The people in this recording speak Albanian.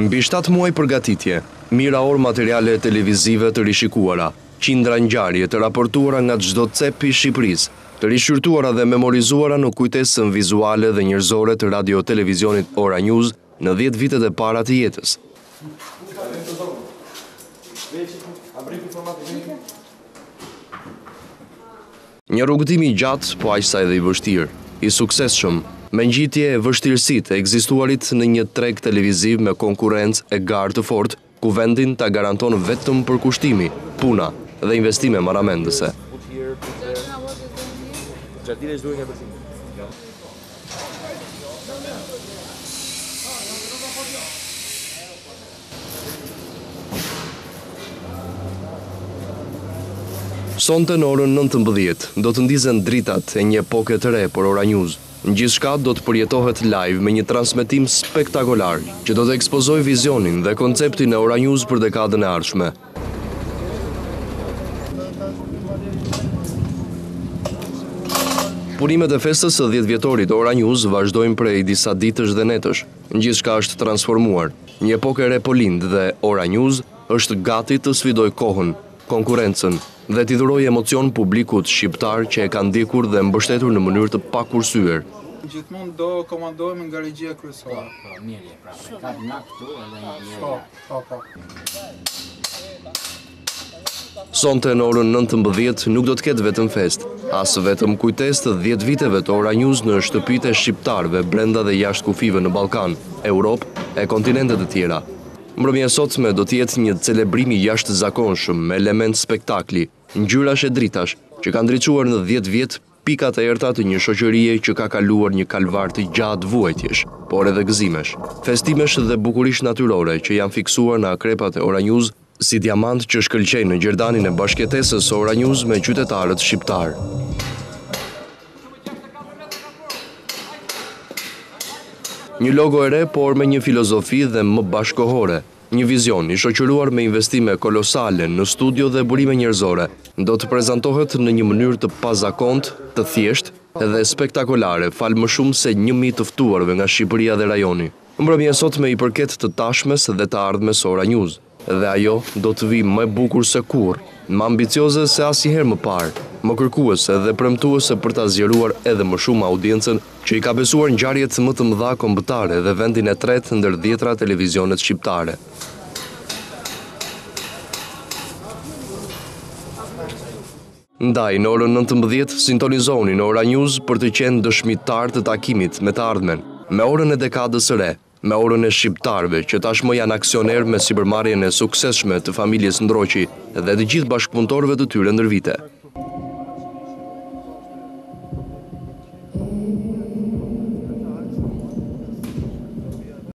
Mbi shtatë muaj përgatitje, mijëra orë materiale televizive të rishikuara, qindra ngjarje të raportuara nga çdo cep i Shqipërisë, të rishqyrtuara dhe memorizuara në kujtesën vizuale dhe njerëzore të Radio Televizionit Ora News, Në dhjetë vitet e para të jetës. Një rrugëtim i gjatë, po aq sa edhe i vështirë, i suksesshëm, me ngjitje e vështirësi të ekzistuarit në një treg televiziv me konkurrencë e garë të fortë, Ku vendin ta garanton vetëm përkushtimi, puna dhe investime marramendëse. Sonte në orën nëntëmbëdhjetë do të ndizen dritat e një epoke të re për Ora News. Gjithçka do të përjetohet live me një transmetim spektakolar që do të ekspozojë vizionin dhe konceptin e Ora News për dekadën e ardhshme. Punimet e festës së dhjetëvjetorit të Ora News vazhdojnë prej disa ditësh dhe netësh. Gjithçka është transformuar. Një epokë e re po lind dhe Ora News është gati të sfidojë kohën. konkurrencën dhe t'i dhurojë emocion publikut shqiptar që e ka ndjekur dhe mbështetur në mënyrë të pakursyer. Gjithmonë do komandohemi nga regjia kryesore. Po, po, mirë je, pra, pra, ka nga këtu edhe nga një po, po, po. Sonte në orën 19 nuk do të ketë vetëm festë, as vetëm kujtesë të 10 viteve të Ora News në shtëpitë e shqiptarëve, brenda dhe jashtë kufijve në Ballkan, Europë e kontinente të tjera. Mbrëmja e sotme do të jetë një celebrim i jashtëzakonshëm me elementë spektakli, ngjyrash e dritash, që ka ndriçuar në dhjetë vjet pikat e errëta të një shoqërie që ka kaluar një kalvar të gjatë vuajtjesh, por edhe gëzimesh, festimesh dhe bukurish natyrore që janë fiksuar në akrepat e Ora News si diamantë që shkëlqejnë në gjerdanin e bashkëjetesës së Ora News me qytetarët shqiptarë. Një logo e re, por me një filozofi dhe më bashkëkohore. Një vizion, i shoqëruar me investime kolosale në studio dhe burime njerëzore, do të prezantohet në një mënyrë të pazakontë, të thjeshtë dhe spektakolare, falë më shumë se një mijë të ftuarve nga Shqipëria dhe rajoni. Mbrëmja e sotme i përket të tashmes dhe të ardhmes së Ora News. Dhe ajo do të vijë më e bukur se kurrë, më ambicioze se asnjëherë më parë, më kërkuese dhe premtuese për ta zgjeruar edhe më shumë audiencën që i ka besuar ngjarjet më të mëdha kombëtare dhe vendin e tretë ndër dhjetëra televizionet shqiptare. Ndaj, në orën nëntëmbëdhjetë, sintonizoni në Oranews për të qenë dëshmitarë të takimit me të ardhmen, me orën e dekadës së re, Me orën e shqiptarëve, që tashmë janë aksionerë me sipërmarrjen e suksesshme të familjes Ndroqi dhe të gjithë bashkëpunëtorëve të tyre ndër vite.